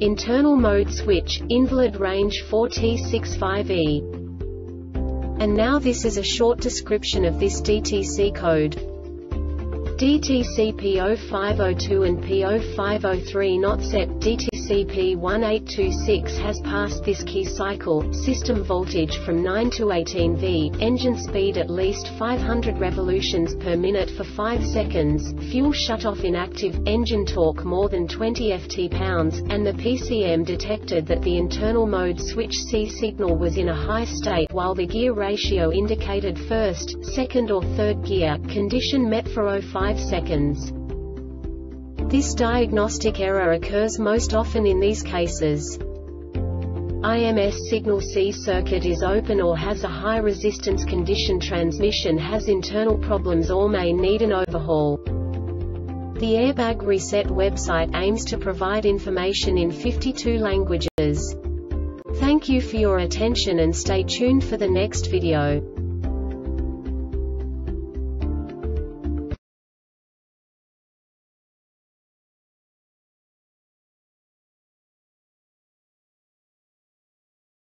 Internal mode switch, invalid range 4T65E. And now this is a short description of this DTC code. DTC P0502 and P0503 not set DTC CP1826 has passed this key cycle, system voltage from 9 to 18 V, engine speed at least 500 revolutions per minute for 5 seconds, fuel shutoff inactive, engine torque more than 20 ft-pounds, and the PCM detected that the internal mode switch C signal was in a high state while the gear ratio indicated first, second or third gear, condition met for 05 seconds. This diagnostic error occurs most often in these cases. IMS signal C circuit is open or has a high resistance condition transmission has internal problems or may need an overhaul. The Airbag Reset website aims to provide information in 52 languages. Thank you for your attention and stay tuned for the next video.